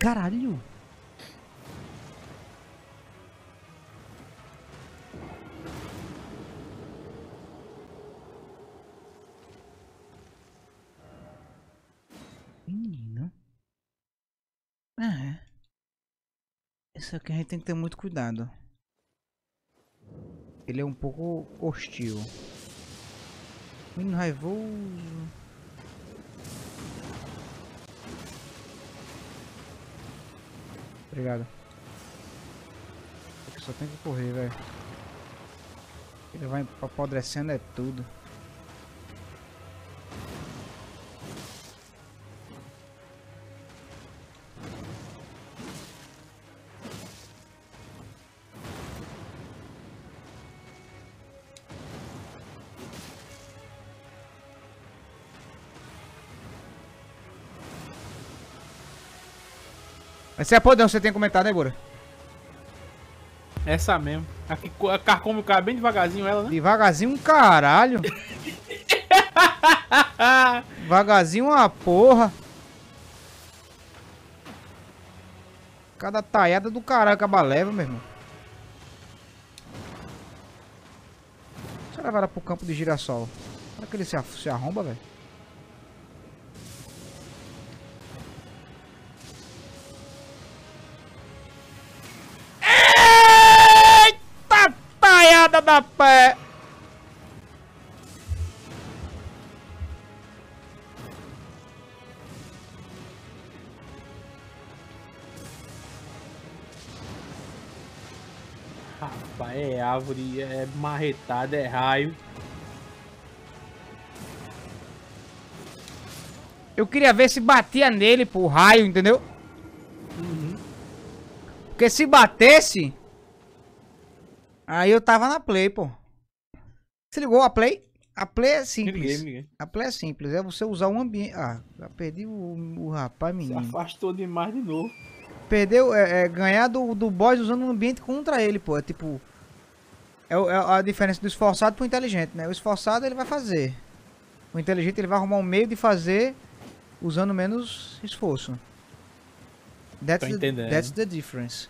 Caralho! Menino. É. Esse aqui a gente tem que ter muito cuidado. Ele é um pouco hostil. Menino raivoso. Obrigado. Aqui só tem que correr, velho. Ele vai apodrecendo é tudo. Essa é a podão, você tem comentado, né, Bora? Essa mesmo. Aqui co- carcome o cara bem devagarzinho ela, né? Devagarzinho um caralho. Devagarzinho uma porra. Cada taiada do caralho que a leva, meu irmão. Deixa eu levar ela pro campo de girassol. Olha que ele se, se arromba, velho. Taiada da pé! Rapaz, é árvore, é marretada, é raio. Eu queria ver se batia nele, pô, o raio, entendeu? Porque se batesse. Aí eu tava na play, pô. Se ligou a play? A play é simples. liguei, me liguei. A play é simples, é você usar um ambiente. Ah, já perdi o, o rapaz, Se menino. afastou demais de novo. Perdeu, é, é, ganhar do, do boss usando um ambiente contra ele, pô. É tipo. É, é a diferença do esforçado pro inteligente, né? O esforçado ele vai fazer. O inteligente ele vai arrumar um meio de fazer usando menos esforço. That's, Tô the, entendendo. that's the difference.